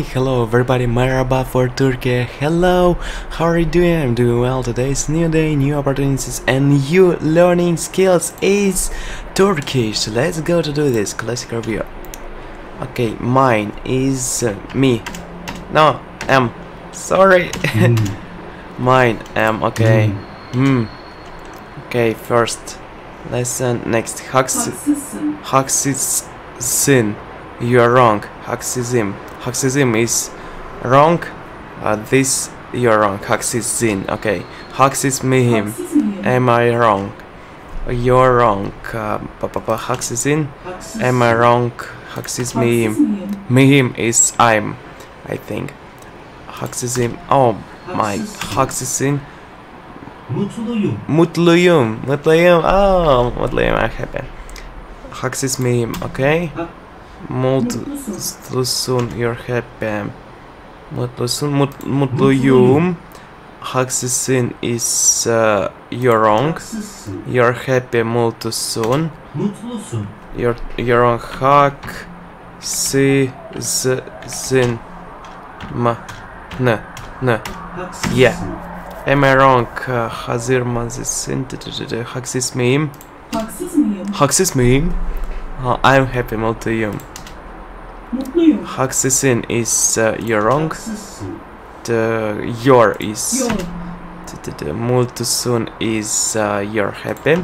Hey, hello everybody, Merhaba for Turkey. Hello, how are you doing? I'm doing well. Today is new day, new opportunities, and new learning skills is Turkish. Let's go to do this classic review. Okay, mine is uh, me. No, M, Sorry. mine M, Okay. Hmm. Okay, first lesson. Next, Haks Haksızsın. Haksizsin. You are wrong. Haksizim. Haksizim is wrong. Uh, this you're wrong. Haksizin. Okay. Mihim. Haksız mıyım? Am I wrong? You're wrong. Uh, haksizin. Am I wrong? Mihim. Haksız mıyım? Mihim is I'm. I think. Haksizim. Oh my. Haksizin. Mutluyum. Mutluyum. Mutluyum. Oh, mutluyum. I'm happy. Haksiz mihim. Okay. Mutlusun. You're happy. Mutlusun. Mut, mutluyum. Haksizsin is uh, you're wrong. Haksızsın. You're happy. Mutlusun. Mutlusun. You're you're wrong. Haksizsin. Ma. Ne. Ne. Yeah. Am I wrong? Uh, hazır mısın? Haksız mıyım? Haksız mıyım? Haksız mıyım? Uh, I'm happy. Mutluyum. Haksızsın is uh, you're wrong. The your is the, the, the mutlusun is uh, you're happy.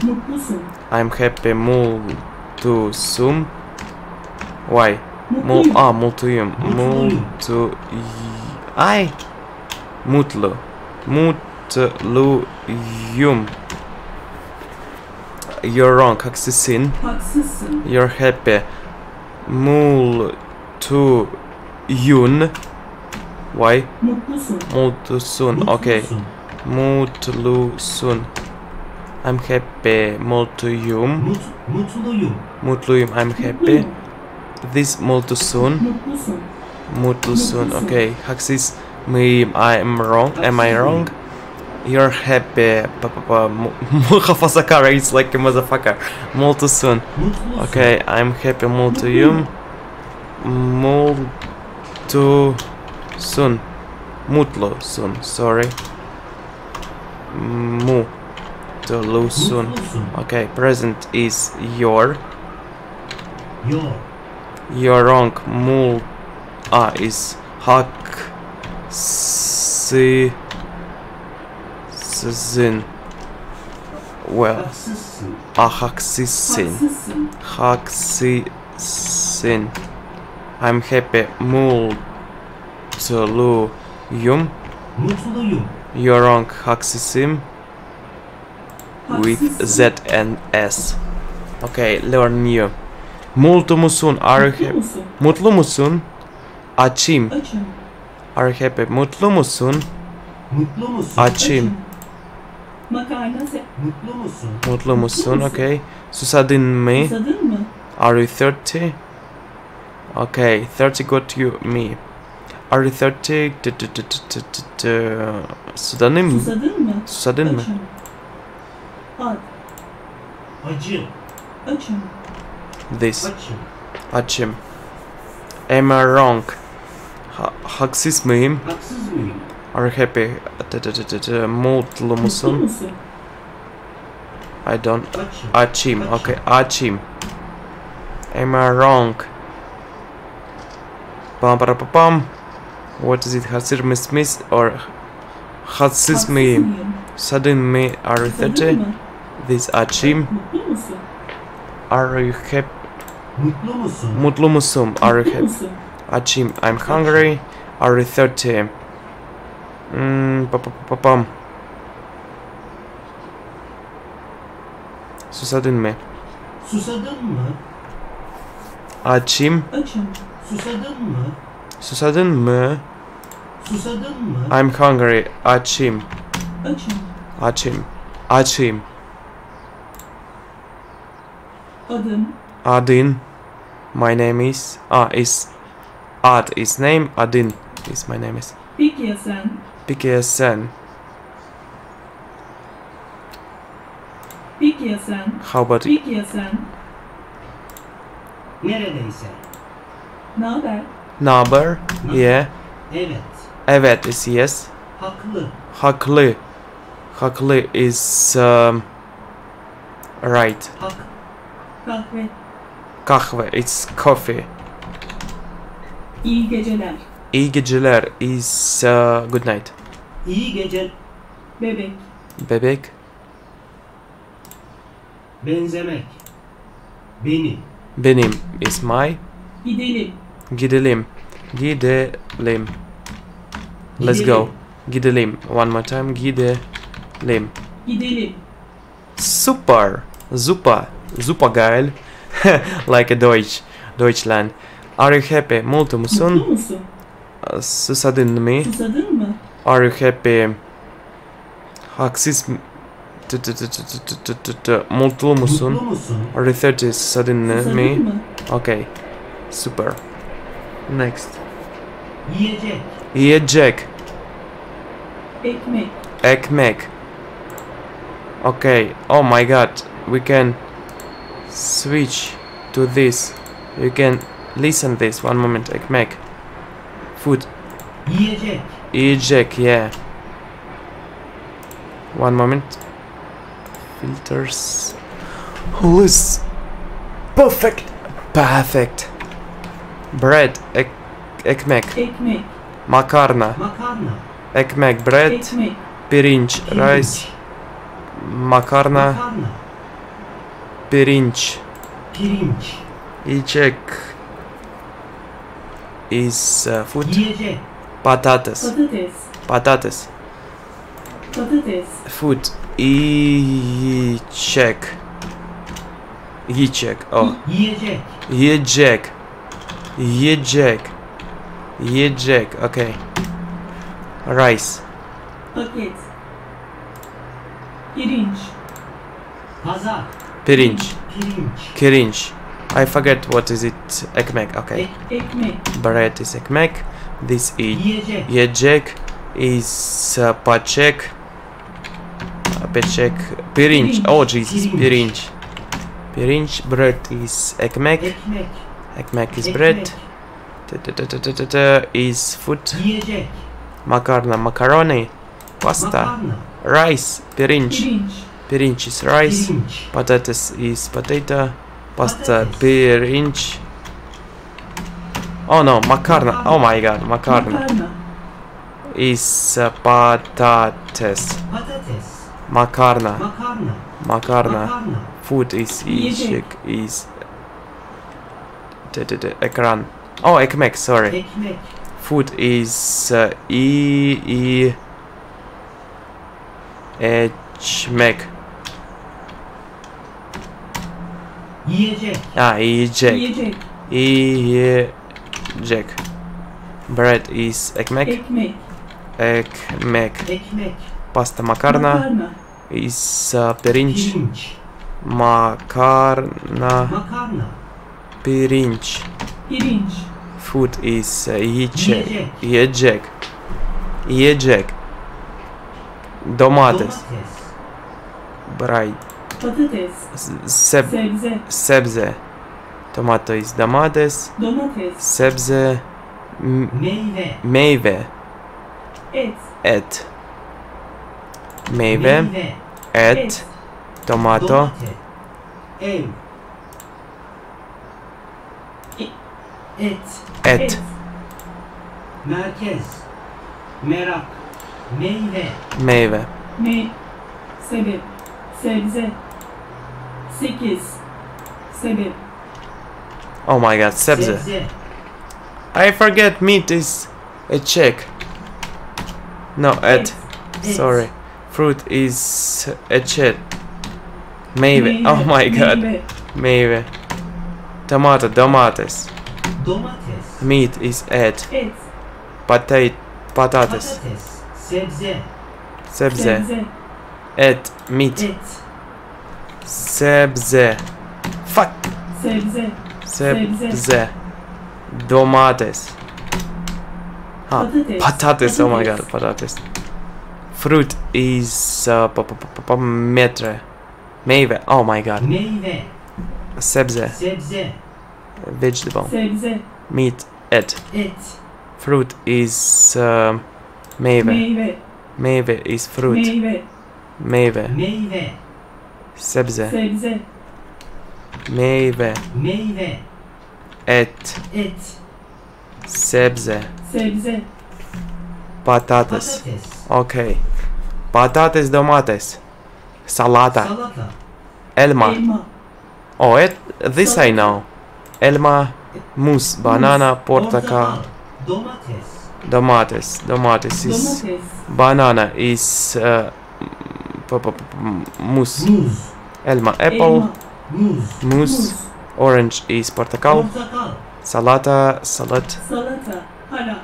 I'm happy. Mutlusum. Why? Mu Mutluyum. ah. Mutluyum. Mutlu. Ay. Mutlu. Mutluyum. You're wrong. Haksızsın. You're happy. Multuyun. Why? Mutlusun. Mutlusun. Okay. Mutlusun. Mutlusun. I'm happy. Mutluyum. Mut, mutluyum. Mutluyum. I'm happy. This mutlusun. Mutlusun. Mutlusun. Mutlusun. Okay. Haxis. Me. I am wrong. Am I wrong? You're happy. Pa, pa, pa. Mu- Muhafazakar is like a motherfucker. Mutlusun. Mutlusun. Okay. I'm happy. Mutluyum. Mutlusun. Mutlusun. Sorry. Mutlusun. Mutlusun. Okay, present is your. Yor. You're wrong. Mul. Ah, is hak. Si. Sizin. Well, ah, haksizsin. Haksızsın. Haksizsin. I'm happy. Mutluyum. Mutluyum. You're wrong. Haksizim. With Haksızsın. Z and S. Okay, learn new. Mutlu musun? Are you Mutlu happy? musun? Mutlu musun? Açım. Açım. Are you happy? Mutlu musun? Mutlu musun? Açım. Makarna se. Mutlu musun? Musun? musun? Okay. Susadın mı? Susadın mı? Are you 30? Okay, 30 got you me. Are you 30? D- d- d- d- d- d- d- Susadın mı? Susadın mı? Açım. Ad. Acı. Açım. This. Açım. Açım. Am I wrong? Ha haksız mıyım? Haksız mıyım? Are you happy? Mutlu Mutlu musun? musun? I don't. Açım. Açım. Açım. Okay, açım. Am I wrong? Bam bam bam bam. What is it? Hazır mısınız or haksız Haksız mıyım? mıyım? Sudden me are you Susadın 30? This açım. Mutlu musun? Are you happy? Mutlu musun? Are you happy? musun? Açım. I'm hungry. Are you 30? Hmm, pa pa pa pa pam. Susadın mı? Susadın mı? Açım. Açım. Susadın mı? Susadın mı? Susadın mı? I'm hungry. Açım. Açım. Açım. Açım. Adım. Adin. My name is. Ah, is. Ad is name. Adin is my name is. Peki ya sen? Peki ya sen. Peki ya sen? How about you? Peki Ne haber? Number. Yeah. Evet. Evet is yes. Haklı. Haklı. Haklı is um, right. Hak. Kahve. Kahve it's coffee. İyi geceler. İyi geceler is uh, good night. İyi gece. Bebek. Bebek. Benzemek. Benim. Benim is my. Gidelim. Gidelim. Gidelim. Let's go. Gidelim. One more time. Gidelim. Gidelim. Super. Zupa. Zupa geil. like a Deutsch. Deutschland. Are you happy? Multumusun. musun? Uh, susadın mı? Are you happy? Haksız Multumusun. Are you 30? Susadın me? Okay. Super. Next. Yiyecek. Yiyecek. Ekmek. Ekmek. Okay. Oh my god. We can switch to this. You can listen this. One moment. Ekmek. Food. Yiyecek. Yiyecek. Yeah. One moment. Filters. Loose. Perfect. Perfect. Bread. Ek ekmek. Ekmek. Makarna. Makarna. Ekmek. Bread. Ekmek. Pirinç. Pirinç. Rice. Makarna. Makarna. Pirinç. Pirinç. Yiyecek. Is uh, food. Yiyecek. Patates. Patates. Patates. Patates. Food. Yiyecek. Yiyecek. Oh. Yiyecek. Yiyecek. Yiyecek. Yiyecek. Okay. Rice. Paket. Pirinç. Pazar. Pirinç. Pirinç. Pirinç. I forget what is it. Ekmek. Okay. Ek. Ekmek. Bread is ekmek. This is Yiyecek. yiyecek. Is uh, paçek. Paçek. Pirinç. Oh Jesus. Pirinç. Pirinç. Bread is ekmek. Ekmek. Ekmek is bread. Is food. Makarna. Macaroni. Pasta. Rice. Pirinç. Pirinç. Is rice. Patates is potato. Pasta pirinç. Oh no, makarna. Makarna. Oh my god, makarna. Makarna. Is uh, patates. Makarna. Makarna. Food is Yiyecek. is ekran. Oh, ekmek, sorry. Ekmek. Food is uh, i i ekmek. Yiyecek. Ah, yiyecek. Yiyecek. Yiyecek. Bread is ekmek. Ekmek. Ekmek. Ekmek. Pasta makarna Makarna. is uh, pirinç. Pirinç. Makarna Makarna. Pirinç. Pirinç. Food is uh, yiyecek. Yiyecek. Yiyecek. Yiyecek. Domates. Domates. Bread. Patates. Seb Sebze. sebze. Tomato is domates. Domates. Sebze. Meyve. Meyve. Et. Et. Meyve. Meyve. Et. Tomato. Domates. Ev. Et. Et. Merkez. Merak. Meyve. Meyve. Me. Sebep. Sebze. Sekiz. Sebep. Oh my god, sebze. Sebze. I forget meat is a check. No, et. Et. Sorry. Fruit is a chet. Meyve. Oh my god. Meyve. Meyve. Tomato, tomates. Domates. Meat is et. Et. Potato, patates. Patates. Sebze. Sebze. Sebze. Et. Meat. Et. Sebze. Fuck. Sebze. Sebze. Domates. Ha. Patates. Patates. Oh my god, patates. Fruit is uh, metre. Meyve. Oh my god. Meyve. Sebze. Sebze. Vegetable. Meat. et. Fruit is uh, meyve. meyve, Meyve is fruit. meyve, Meyve. meyve, Sebze. Meyve. meyve, Et. Sebze. sebze, Patates. patates, Okay. Patates, domates. Salata. salata, Elma. elma, Oh, it, this I know. Elma, mousse, banana, portakal, domates, domates. Domates is domates, banana is uh, p- mousse. Elma, apple, mousse. Orange is portakal. portakal, Salata, salad, salata, hala,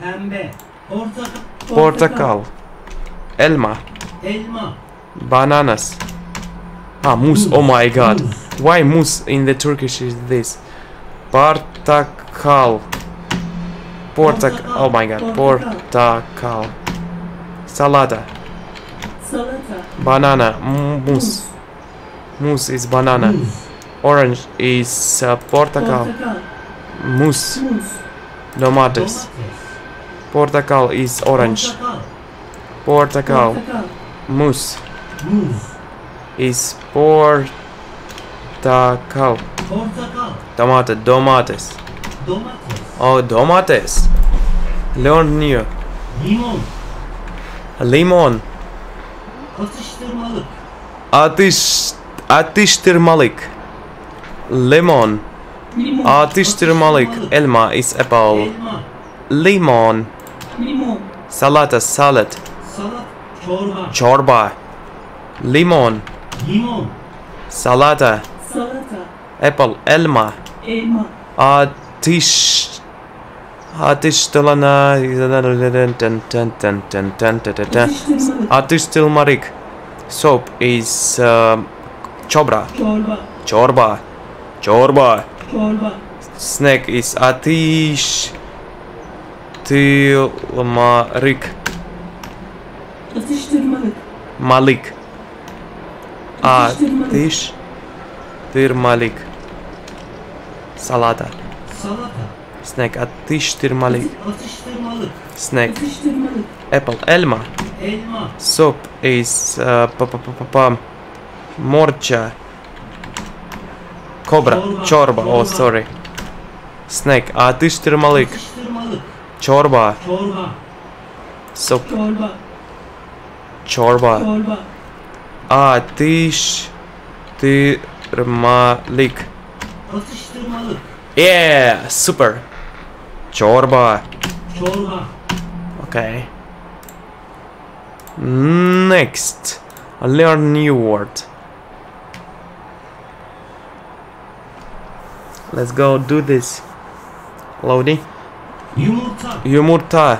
pembe, portakal, portakal. Elma, elma, bananas. Ah, mousse. Oh my god. Why mousse in the Turkish is this? Portakal. Portak. Oh my god. Portakal. Salata. salata, Banana. Mousse. Mousse is banana. muz, Orange is uh, portakal. portakal, Mousse. Domates. domates, Portakal is orange. portakal, Portakal. portakal, Mousse is portakal. portakal, Tomate. Domates. domates, Oh, domates. Learn new. limon, Limon. atıştırmalık, Atış atıştırmalık. Lemon. limon, Atıştırmalık. Elma is apple. elma, Limon. limon, Salata salad. salat, çorba, Çorba. Limon. limon, Salata. Salata, Apple. Elma. elma, Atış Atıştırılana atıştırmalık, Atıştırmalık. Soap is um, çobra. çorba, Çorba. Çorba. çorba, Snack is atish tilmarik atıştırmalık, malik Atıştırmalık. Atish tirmalik salata salata, snack atish tirmalik atıştırmalık, snack atıştırmalık, apple elma elma, soup is uh, pa pa pa pa pa morcha cobra Çorba, çorba oh çorba. sorry snack atish tirmalik atıştırmalık, çorba çorba, soup çorba, çorba çorba, Atish tirmalik. atıştırmalık, Yeah, super. Çorba. çorba, Okay. Next, learn new word. Let's go do this. Loading. yumurta, Yumurta,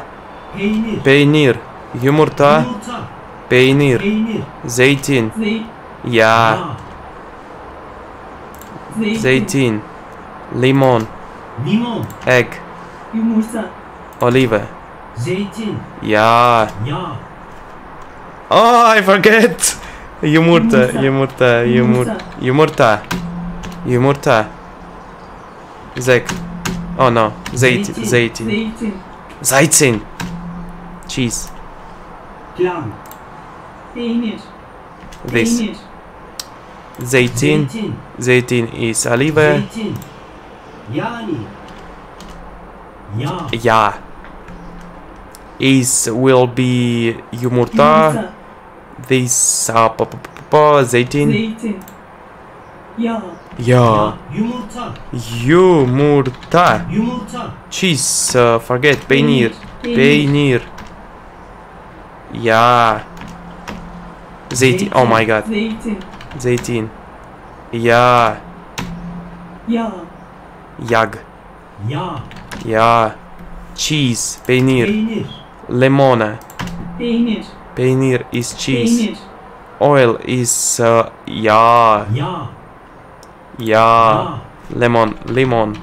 peynir, peynir. Yumurta, yumurta, peynir. peynir, Zeytin. zeyt, Yağ. yağ, zeytin. Limon. limon, Egg. yumurta, Olive. zeytin, Yağ. yağ, Oh, I forget. Yumurta, Yumurta. yumurta, yumurta, yumurta. Zek. Oh no, zeytin, Zeytin. zeytin, zeytin. Cheese. plan, peynir, This. Zeytin. zeytin, Zeytin is olive. zeytin, yani, yağ, Yeah. Is will be yumurta. This uh, pa, pa, pa, pa, zeytin. zeytin, yağ, Yeah. yumurta, Yumurta. yumurta, Cheese. Uh, forget peynir. peynir. Yeah. Zeytin. Oh my god. zeytin, Zeytin. Yeah. yağ, Yag. yağ, Yeah. Cheese. Peynir. peynir, Lemona. peynir, Peynir is cheese. peynir, Oil is uh, yağ, Yeah. yağ, Lemon. Limon.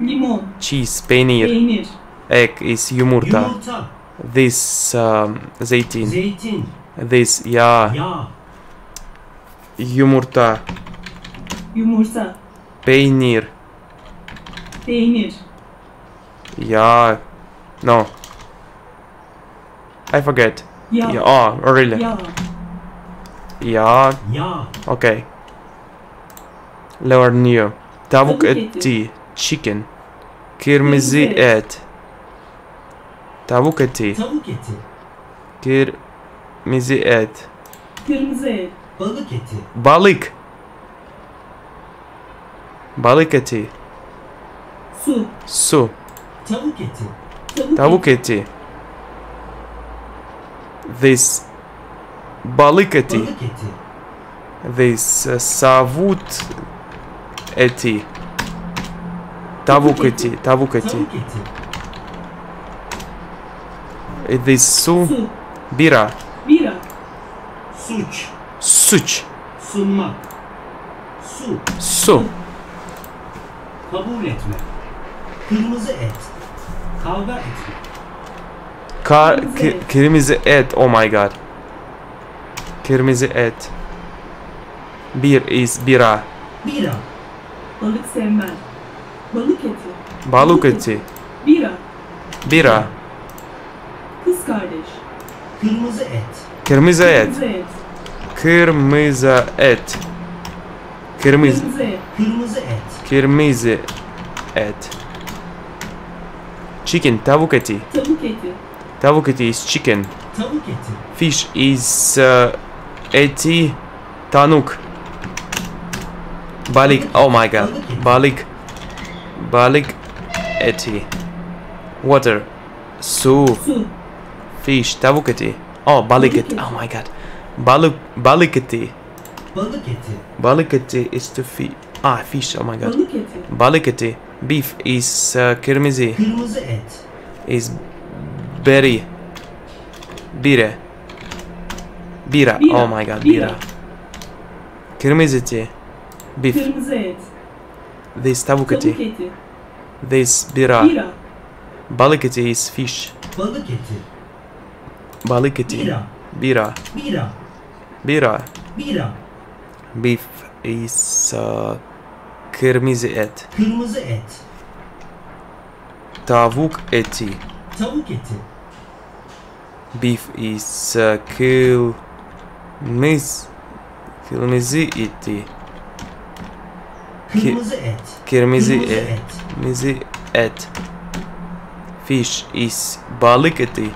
limon, Cheese. Peynir. peynir, Egg is yumurta. yumurta, This um, zeytin. zeytin, This yeah. yağ, Yumurta. Yumurta, Peynir. Peynir. Ya. No. I forget. Yağ. Yeah. Oh, really? Yağ. Ya. Yağ. Okay. Learn new. Tavuk eti. eti. Chicken. Kırmızı Kırmızı et. et. Tavuk eti. Tavuk eti. Kırmızı et. Kırmızı et. Balık eti. Balık. Balık eti. Su. Su. Tavuk eti. Tavuk, Tavuk eti. eti. This balık eti. Balık eti. This uh, savut eti. Tavuk Tavuk eti. eti. Tavuk eti. This su. Su. Bira. Bira. Suç. Suç. Sunmak. Su. Su. Kabul etme. Kırmızı et. Kavga etme. Kar Kırmızı et. kırmızı et. Oh my god. Kırmızı et. Bir is bira. Bira. Balık sevmez. Balık eti. Balık eti. Bira. Bira. Kız kardeş. Kırmızı et. Kırmızı et. Kırmızı et. Kırmızı et. Kırmızı Kırmızı et. Kırmızı et. Chicken tavuk eti. Tavuk eti. Tavuk eti is chicken. Tavuk eti. Fish is uh, eti tanuk. Balik, Oh my god. Balik. Balik eti. Water. Su. Fish. tavuketi. Oh balık Balık eti. eti. Oh my god. Balık. Balık eti. Balık eti. Balık eti is to fi Ah fish. Oh my god. Balık eti. Balık eti. Beef is uh, kırmızı. Kırmızı et. Is berry. Bira. Bira. Bira. Oh my god. Bira. Bira. Kırmızı eti. Beef. Kırmızı et. This tavuk Tavuk eti. eti. This bira. Bira. Balık eti is fish. Balık eti. Balık eti. Bira. Bira. Bira. Bira. Bira. Beef is uh, kırmızı et. Kırmızı et. Tavuk eti. Tavuk eti. Beef is uh, kırmızı kırmızı eti. Kırmızı et. Kırmızı Kırmızı et. et. Kırmızı et. Fish is balık eti.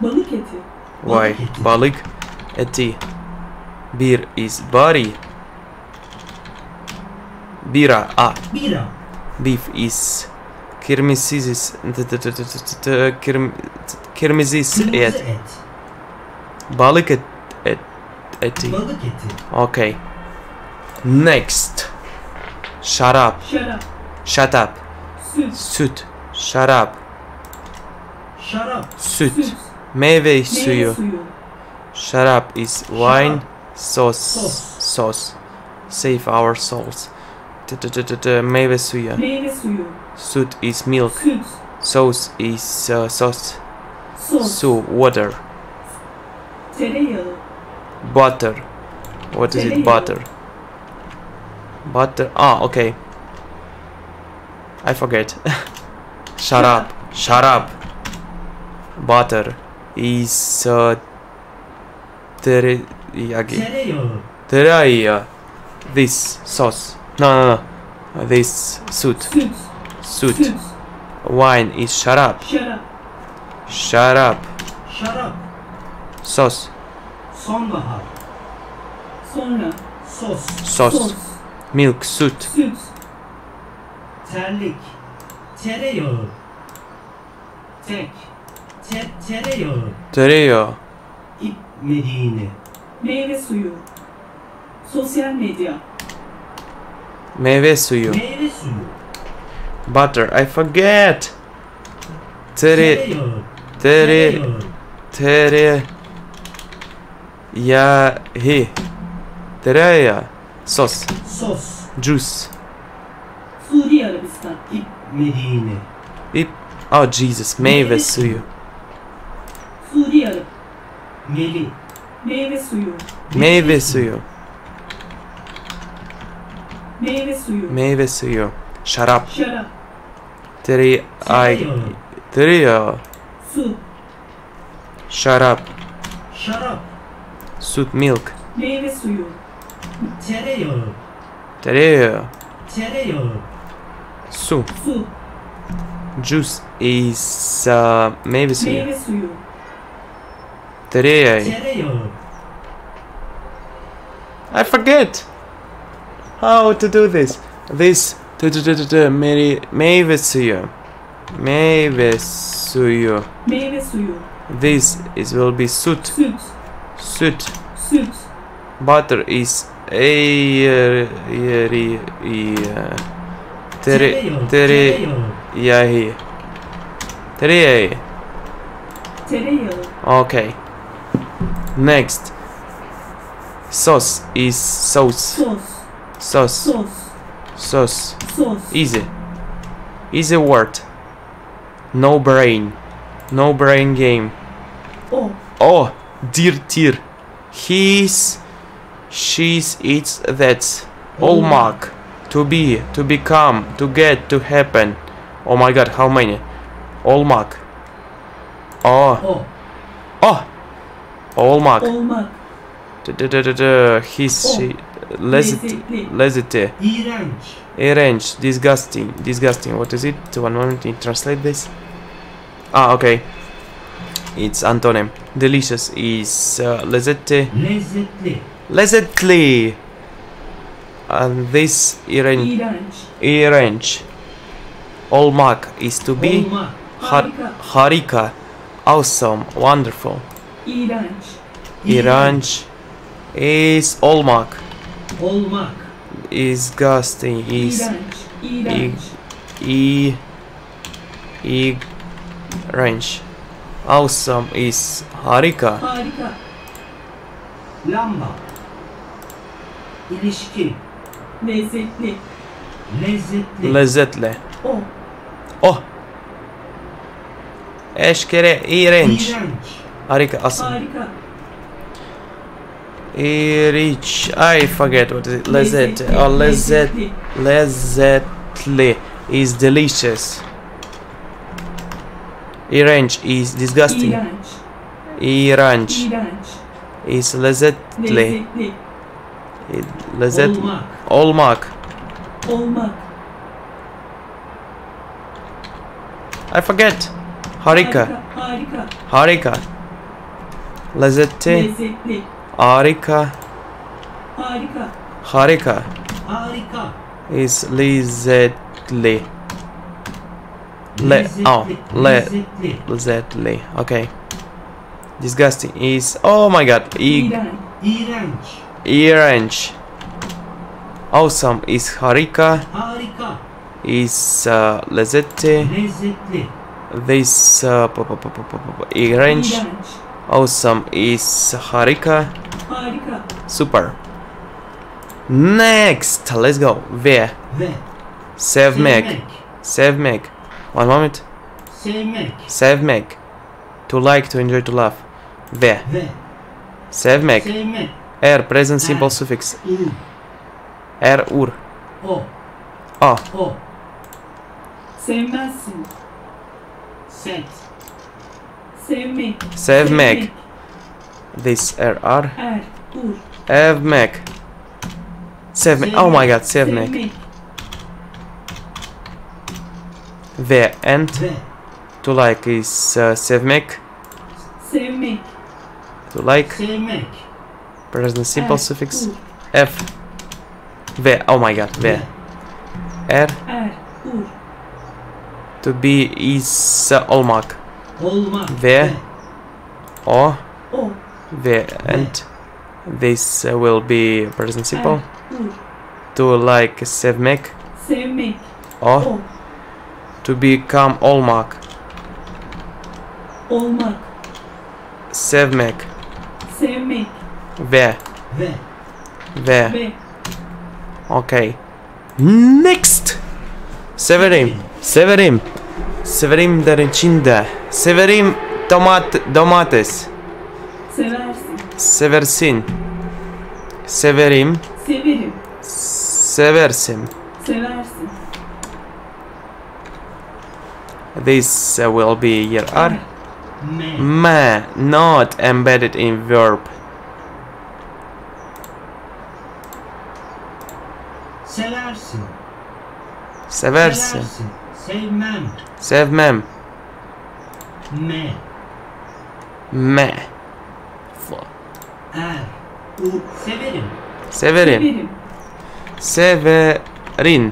Balık eti. Why? Balık eti. Balık eti. Bir is bari. Bira. Ah. Bira. Beef is kırmızı is t- t- t- t- t- t- kırm- kırmızı Kırmızı et. Balık et, et eti. Balık eti. Okay. Next. Şarap. Şarap. Shut up. Süt. Süt. Şarap. Şarap. Süt. Süt. Meyve Meyve suyu. suyu. Şarap is wine. Sauce. Sauce. Save our souls. Meyve suyu. Süt is milk. Süt. Sauce is uh, sauce. Su. Water. Tereyağı. Butter. What is it? Butter. Butter. Ah, okay. I forget. Shut up. Shut up. Butter is uh. Tereyağı. Tereyağı. This sauce. No, no, no. This suit. Süt. Suit. Süt. Wine is şarap. Şarap. Şarap. Şarap. Sauce. Sonbahar. Sonra. Sos. Sauce. Milk. Suit. Süt. Terlik. Tereyağı. Tek. Te tereyağı. Tereyağı. İp mediğini. Meyve suyu. Sosyal medya. Meyve suyu. Meyve suyu. Butter. I forget. Tereyağı. Tere. Tereyağı. Tere. Yağı. Tereyağı. Sos. Sos. Juice. Suudi Arabistan. İp mediğini. İp. Oh Jesus. Meyve Meyve suyu. Suudi Arab. Meli. Meyve suyu. Meyve suyu. Meyve suyu. Meyve suyu. Şarap. Şarap. Teri ay. Tereyağı. Tereyağı. Su. Şarap. Şarap. Süt milk. Meyve suyu. Tereyağı. Tereyağı. Tereyağı. Su. Su. Juice is uh, meyve suyu. Meyve suyu. Tereyağı. Tereyağı. I forget how to do this. This meyve suyu. Meyve suyu. Meyve suyu. This is will be süt. Süt. Süt. Süt. Butter is eğri tere tere yahi. Tereyağı. Tereyağı. Okay. Next. Sauce is sauce. Sauce. Sauce. Sauce. Easy. Easy word. No brain. No brain game. O. Oh, dear dear. He's she's it's that's all oh. mark. To be, to become, to get, to happen. Oh my god, how many? All mark. Oh, O. oh. All mark. Olmak. Du-du-du-du-du. He's Oh. Lezzetli. Arrange, disgusting, disgusting. What is it? One moment, you translate this. Ah, okay. It's antonym. Delicious is uh. Lezzetli. And this arrange, arrange. Olmak is to be. Olmak. Harika. harika. Awesome. Wonderful. İğrenç. İğrenç is olmak. Olmak. Disgusting is İğrenç. İğrenç. E range. Awesome is harika. Harika. Lamba. İlişki. Lezzetli. Lezzetli. Lezzetli. O. Oh. Eşkere iğrenç. İğrenç. Harika awesome. Harika. İğrenç. I forget what is it. Lezzet. Oh lezzet. Lezzetli is delicious. İğrenç is disgusting. İğrenç. is. Lezzetli. Lezzet. Olmak. Olmak. I forget. Harika. Harika. Harika. Lezzetli. Lezzetli. Harika. Harika. Harika Harika. is lezzetli. Le oh le lezzetli. Okay. Disgusting is oh my god. I İğrenç. İğrenç. iğrenç. Awesome is harika. Harika. Is uh, lezzetli. Lezzetli. This uh. İğrenç. Awesome is harika. Super. Next, let's go. Ve. Ve. Sevmek. Sevmek. Sevmek. One moment. Save Mac. Save Sevmek. To like, to enjoy, to love. Ve. Ve. Sevmek. Sevmek. Er, present simple suffix. U. Er, ur. O. O. O. Sevmezsin. Set. Sevmek. Sevmek. This, er, ar. Er. Ur. Evmek. Sevmek. Oh my god, sevmek. Sevmek. Ve. And. Ve. To like is uh, sevmek. Sevmek. To like. Sevmek. Present simple Er. suffix. F. Ve. Oh my god, ve. Er. Er. Ur. To be is uh, olmak. Olmak. Ve. O. O. Ve. And. This uh, will be present simple. Er. To like sevmek. Sevmek. O. O. To become olmak. Olmak. Sevmek. Sevmek. Ve. Ve. Ve. Ve. Okay. Next. Severim. Severim. Severim içinde. Severim tomat domates. Seversin. Seversin. Severim. Severim. Seversim. Seversin. This uh, will be your R. Me. Ma, not embedded in verb. Seversin. Seversin. Seversin. Sevmem. Sevmem. Me. Me. Er. U. Severim. Severim. Severim. Severin.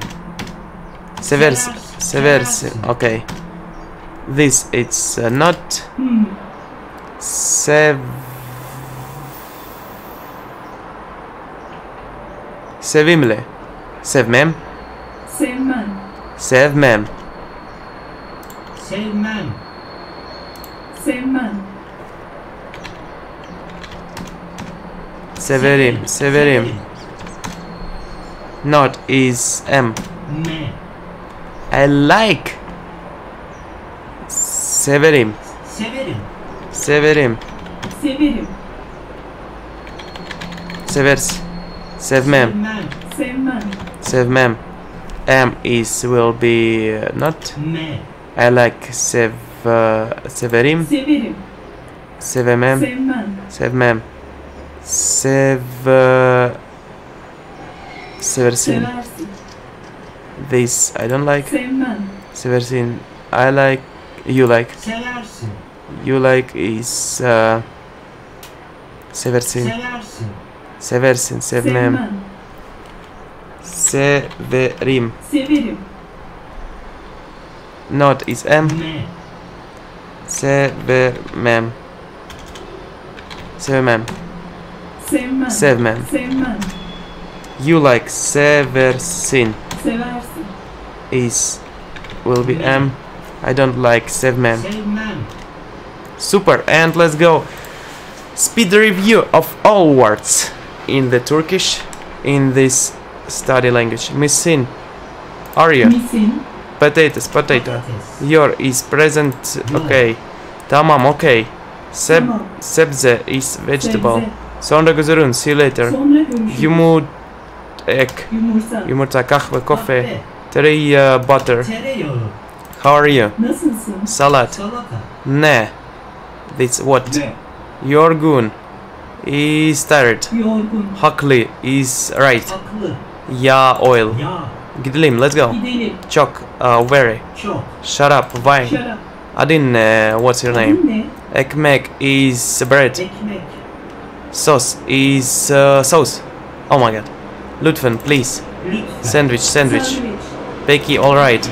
Seversin. Seversin. Seversin. Seversin. Okay. This it's uh, not Hmm. sev. Sevimli. Sevmem. Sevmen. Sevmem. Sevmem. Sevmen. Severim. Severim. Not is M. I like. Severim. Severim. Severim. Severim. Severs. Sevmem. Sevmem. Sevmem. M is will be uh, not. Me. I like sev. Uh, severim. Severim. Sevemem. Sevmen. Sevmem. Sev. Uh, seversin. Seversin. This I don't like. Sevmen. Seversin. I like. You like. Seversin. You like is. Uh, seversin. Seversin. Seversin. Sevmem. Severim. Severim. Not is M. Me. Sevmem. Sevmem. Sevmen. Sevmem. Sevmen. You like Seversin Seversin. is will be M. I don't like. Sevmem. Super, and let's go. Speed review of all words in the Turkish in this study language. Missin. Are you? Misin. Potatoes, potato. Patates. Your is present. Okay. Tamam, okay. Seb sebze is vegetable. Sebze. Sonra görüşürüz. See you later. Sonra görüşürüz. Yumurt ek. Yumurta. Yumurta, kahve, coffee. Kahve. Uh, butter. How are you? Salad. Ne. This what? Ne? Yorgun. Is tired. Haklı is right. Ya oil. Gidelim. Let's go. Çok. Uh, very. Up. Why? Adin. Uh, what's your name? Ekmek is bread. Sauce is uh, sauce. Oh my god. Lütfen, please. Lütfen. Sandwich, sandwich. Becky, alright.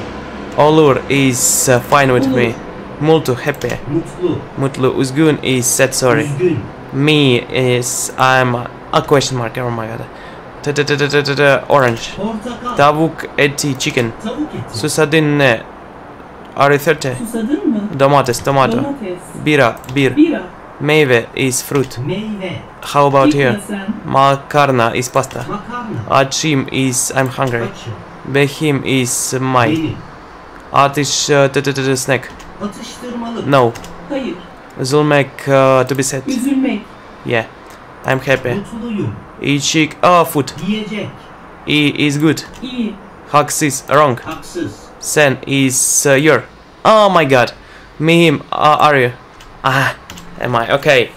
Olur is uh, fine with Olur. me. Multu, happy. Mutlu. Mutlu, üzgün is sad, sorry. Me is I'm a question mark. Oh my god. Ta ta ta Orange. Portakal. Tavuk eti chicken. Susadin ne? Aritherte. Susadın mı? Domates, tomato. Domates. Bira, bir. Bira. Meyve is fruit. How about here? Makarna is pasta. Makarna. Açım is I'm hungry. Behim is my. Atış uh, t- t- t- snack. No. Zulmek uh, to be said. Yeah. I'm happy. İçik. Oh, food. E is good. İyi. Haksız. Wrong. Sen is uh, your. Oh my god. Me him. Uh, are you? Ah. Am I? Okay.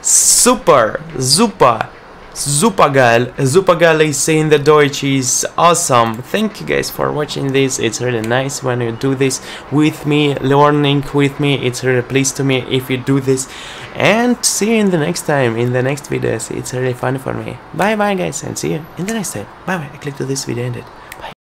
Super. Super. Super geil is saying the Deutsch is awesome. Thank you guys for watching this. It's really nice when you do this with me, learning with me. It's really pleased to me if you do this. And see you in the next time, in the next videos. It's really fun for me. Bye bye guys and see you in the next time. Bye bye. I click to this video ended.